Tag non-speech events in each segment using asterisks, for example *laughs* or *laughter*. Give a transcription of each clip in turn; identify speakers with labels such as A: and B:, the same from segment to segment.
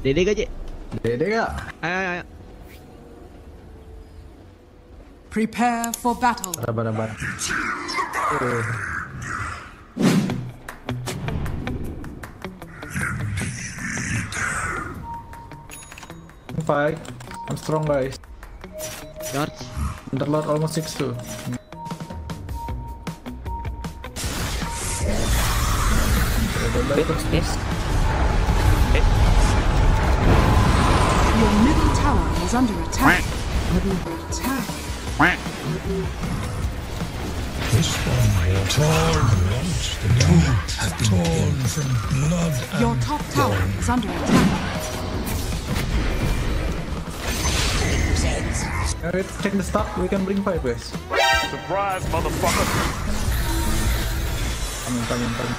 A: Dede gak, Cek?
B: Dede gak?
A: Ayo, ayo, ayo.
C: Prepare for battle.
B: Sabar, sabar. Uh. Fight. I'm strong guys.
A: George.
B: Underlord almost 6 too.
A: Yes.
C: Your middle tower is under attack. Attack.
D: This one will torn once the night have been torn from blood
C: Your top tower is under attack.
B: Uh, wait, check the stock. We can bring five guys.
E: Surprise, motherfucker!
B: Coming, coming, coming.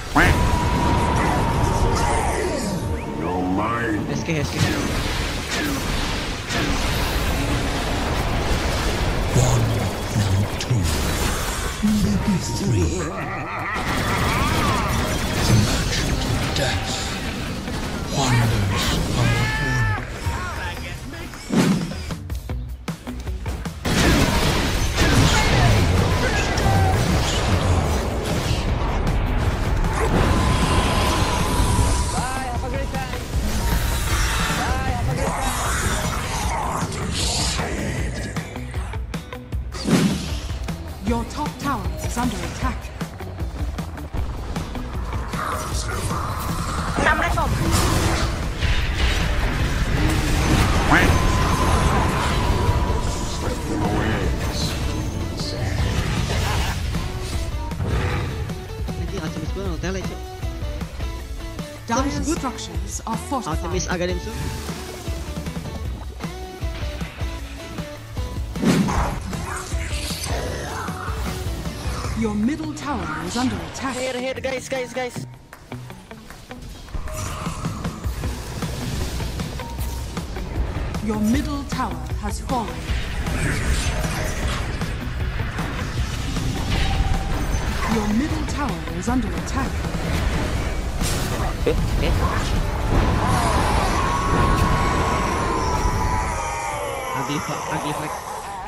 E: No mind.
A: SK, SK.
D: Three. The magic of death
A: Anjing, Artemis gue tele, Cek.
C: Dire structures are
A: Artemis
C: fortified.
A: Agademsu.
C: Your middle tower is under attack.
A: Here, here, guys, guys, guys.
C: Your middle tower has fallen. Your middle tower is under attack.
A: Ugly, fu- ugly flag.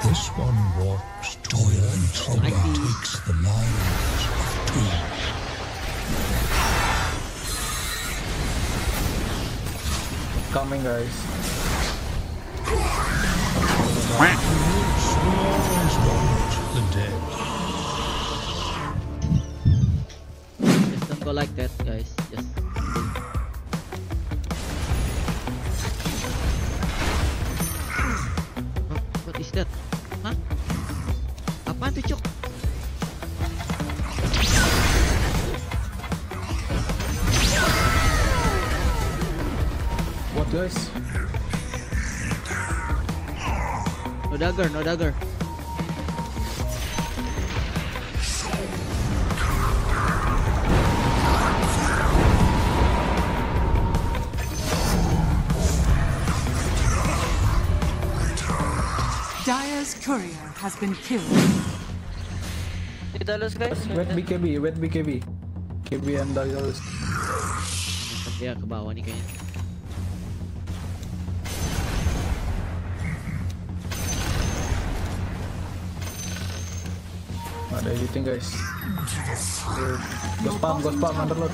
D: This one walks toil and trouble and takes the lives of two.
B: Coming guys.
D: Swords the dead.
A: Go like that, guys. Just. Huh? What is that? Hah? Apaan tuh, Cok?
B: What guys?
A: No dagger, no dagger.
C: Dire's courier has been killed.
A: Guys.
B: Wait BKB, wait BKB. KB and Daedalus.
A: Dia ke bawah nih kayaknya.
B: Ada editing guys. Spam, go spam, underload.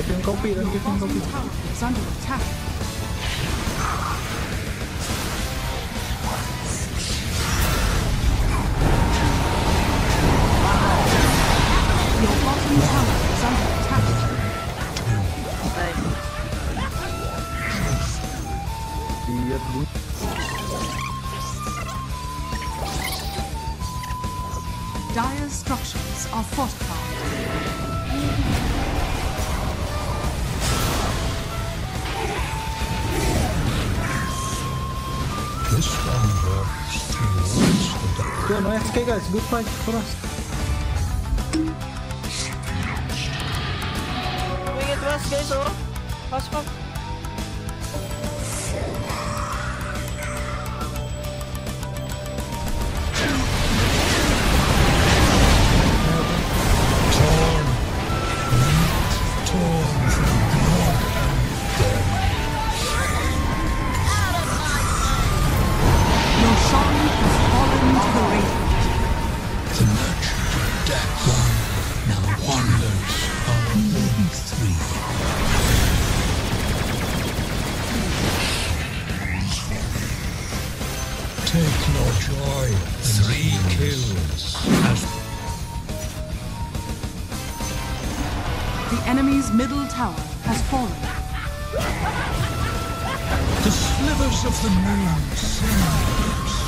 B: Him copy, give him copy.
C: Under attack. Your under attack. Dire's structures are fortified.
D: 今
B: 日の SK guys, good fight for us.
A: We get last guys, oh. Fast
D: pump. Take no joy. Three kills
C: The enemy's middle tower has fallen.
D: the slivers of the moon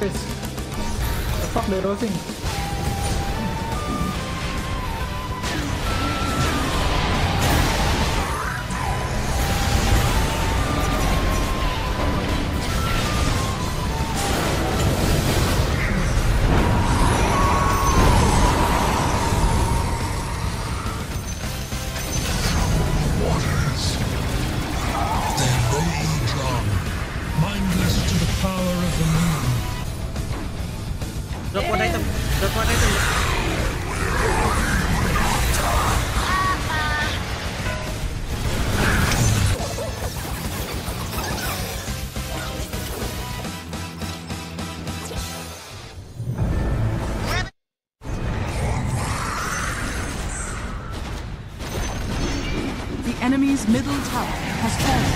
B: Chase. The fuck they?
A: Item.
C: The enemy's middle tower has fallen.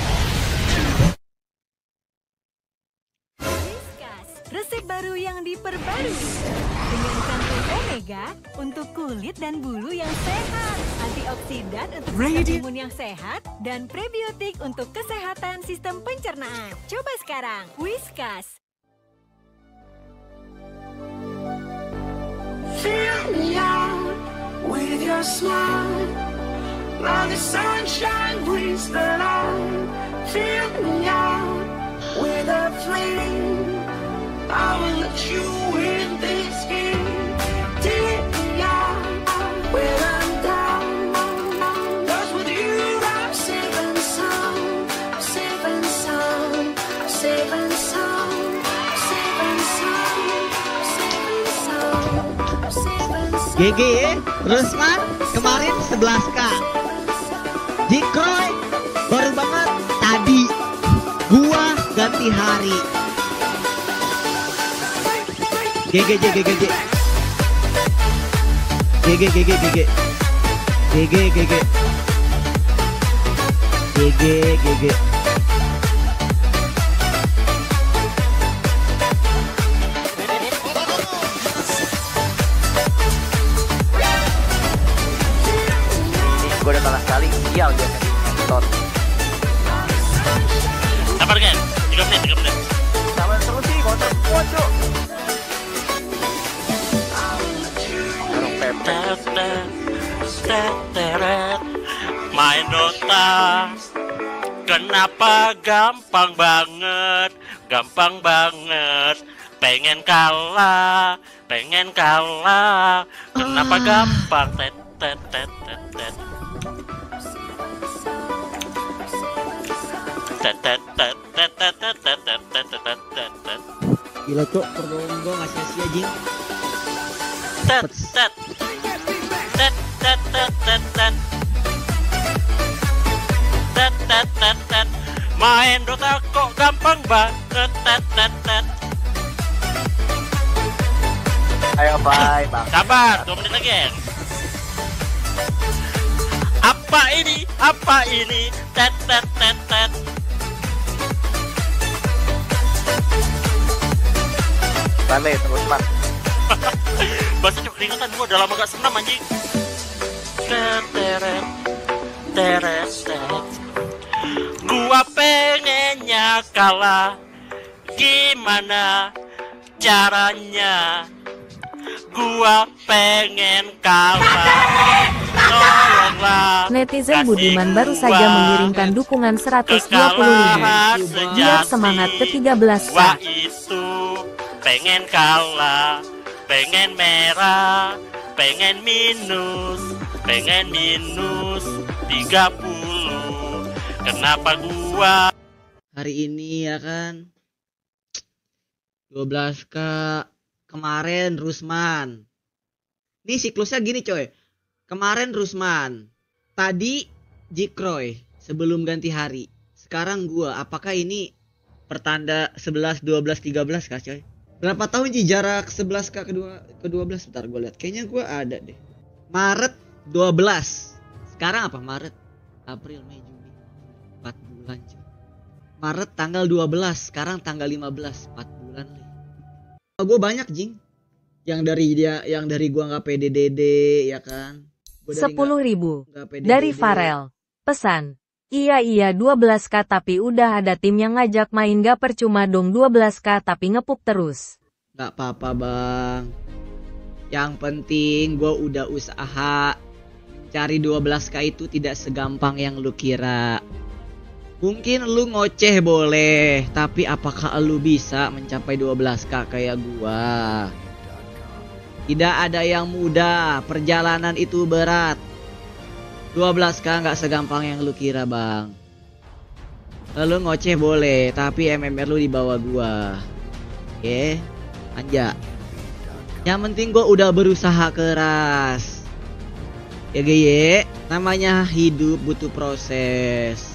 F: Resep baru yang diperbarui dengan kandungan omega untuk kulit dan bulu yang sehat, antioksidan untuk sistem imun yang sehat, dan prebiotik untuk kesehatan sistem pencernaan. Coba sekarang, Whiskas.
G: Fill me out with your smile. Now the sunshine brings the light. Fill me out with a flame. I will let you in this
A: GG ya, Rusman kemarin 11k. Jikroy baru banget tadi. Gua ganti hari. GG GG GG. GG GG GG. GG GG. GG GG.
H: Teteret, main Dota. Kenapa gampang banget, gampang banget. Pengen kalah, pengen kalah. Kenapa gampang? Tet, tet, tet, tet, tet. Tet, tet, tet, tet, tet, tet, tet, tet, tet, tet, tet, tet.
A: Gila cok, pergaulan gua nggak sia-sia jing.
H: tet tet main Dota kok gampang banget tet tet tet
I: ayo bye bang
H: sabar dua menit lagi ya. Apa ini? Apa ini? Tet tet tet tet
I: balik terus *laughs* bang
H: bahasa cok keringetan gua udah lama gak senam anjing. Tet, teret teret teret gua pengennya kalah. Gimana caranya? Gua pengen kalah. Tolonglah.
J: Netizen Budiman baru saja mengirimkan dukungan 125.
H: kekalahan
J: Biar
H: sejati.
J: semangat ke-13
H: Gua itu. Pengen kalah Pengen merah Pengen minus Pengen minus 30 Kenapa gua
A: Hari ini ya kan 12 k kemarin Rusman. Ini siklusnya gini coy. Kemarin Rusman. Tadi Jikroy sebelum ganti hari. Sekarang gua. Apakah ini pertanda 11 12 13 kah coy? Berapa tahun Ji jarak 11 k kedua ke 12 bentar gue lihat. Kayaknya gua ada deh. Maret 12. Sekarang apa Maret? April, Mei, Juni. 4 bulan coy. Maret tanggal 12, sekarang tanggal 15, 4 bulan nih. Gue banyak jing. Yang dari dia, yang dari gua nggak PDDD ya kan. Gua dari
J: 10
A: nggak-
J: ribu.
A: PDDD.
J: Dari Farel. Pesan. Iya iya 12k tapi udah ada tim yang ngajak main gak percuma dong 12k tapi ngepuk terus.
A: Nggak apa-apa bang. Yang penting gue udah usaha. Cari 12k itu tidak segampang yang lu kira. Mungkin lu ngoceh boleh, tapi apakah lu bisa mencapai 12k kayak gua? Tidak ada yang mudah, perjalanan itu berat. 12k nggak segampang yang lu kira bang. Lalu ngoceh boleh, tapi MMR lu di bawah gua. Oke, anja. Yang penting gua udah berusaha keras. Ya GY, namanya hidup butuh proses.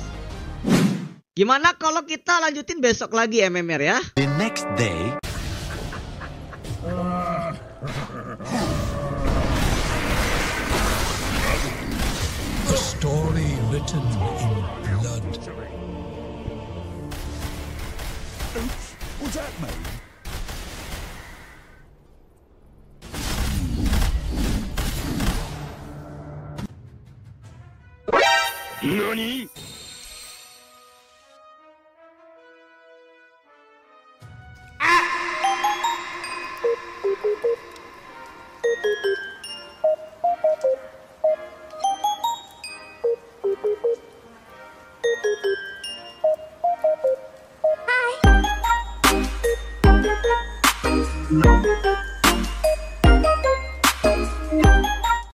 A: Gimana kalau kita lanjutin besok lagi MMR ya?
K: The next day,
D: A story written in blood.
E: That me? NANI?